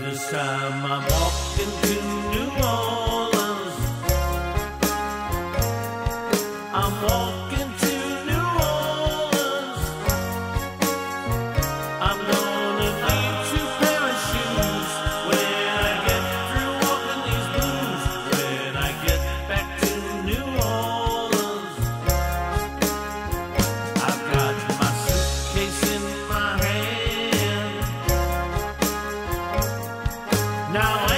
this time I'm walking. Now